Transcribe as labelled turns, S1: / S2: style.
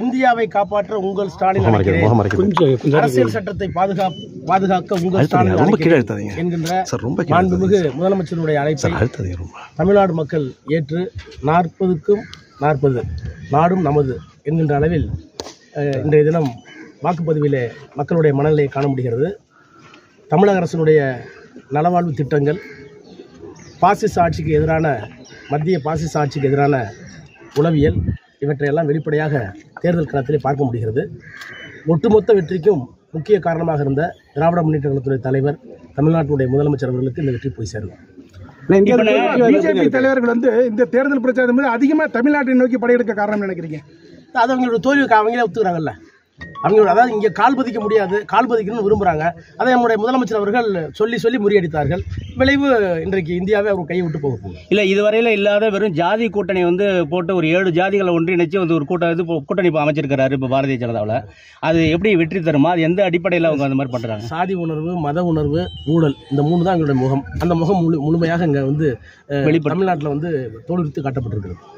S1: இந்தியாவை காப்பாற்ற உங்கள் ஸ்டாலின். அரசியல் சட்டத்தை பாதுகா பாதுகாக்க உங்கள் ஸ்டாலின். என்கின்ற
S2: சார், ரொம்ப கீழே
S1: மாண்புமிகு முதலமைச்சருடைய அழைப்பை தமிழ்நாடு மக்கள் ஏற்று நாற்பதுக்கும் நாற்பது நாடும் நமது என்கின்ற அளவில் இன்றைய தினம் வாக்குப்பதிவிலே மக்களுடைய மனநிலையை காண முடிகிறது. தமிழக அரசினுடைய நலவாழ்வு திட்டங்கள் பாசிச ஆட்சிக்கு எதிரான மத்திய பாசிச ஆட்சிக்கு எதிரான உளவியல் இவற்றையெல்லாம் வெளிப்படையாக தேர்தல் களத்திலே பார்க்க முடிகிறது. ஒட்டுமொத்த வெற்றிக்கும் முக்கிய காரணமாக இருந்த திராவிட முன்னேற்ற கழகத்துடைய தலைவர் தமிழ்நாட்டுடைய முதலமைச்சர் அவர்களுக்கு இந்த வெற்றி போய் சேரும்.
S3: பிஜேபி தலைவர்கள் வந்து இந்த தேர்தல் பிரச்சாரம் போது அதிகமா தமிழ்நாட்டை நோக்கி படையெடுக்க காரணம் நினைக்கிறீங்க?
S1: அது அவங்களோட தோல்விக்கு அவங்களே ஒத்துக்கிறாங்கல்ல. அவங்களோட அதாவது இங்கே கால் பதிக்க முடியாது கால் பதிக்கணும்னு விரும்புகிறாங்க அதை நம்முடைய முதலமைச்சர் அவர்கள் சொல்லி சொல்லி முறியடித்தார்கள். விளைவு இன்றைக்கு இந்தியாவே அவர் கையை விட்டு போக போகுது.
S4: இல்ல இதுவரையில இல்லாத வெறும் ஜாதி கூட்டணி வந்து போட்டு ஒரு ஏழு ஜாதிகளை ஒன்றிணைச்சு வந்து ஒரு கூட்ட இது கூட்டணி இப்போ அமைச்சிருக்காரு இப்போ பாரதிய ஜனதாவில். அது எப்படி வெற்றி தருமா? அது எந்த அடிப்படையில் அவங்க அந்த மாதிரி பண்றாங்க?
S1: சாதி உணர்வு மத உணர்வு ஊழல் இந்த மூணு தான் எங்களுடைய முகம். அந்த முகம் முழு முழுமையாக இங்கே வந்து
S4: வெளிப்படு-
S1: தமிழ்நாட்டில் வந்து தோலுரித்து காட்டப்பட்டிருக்கிறது.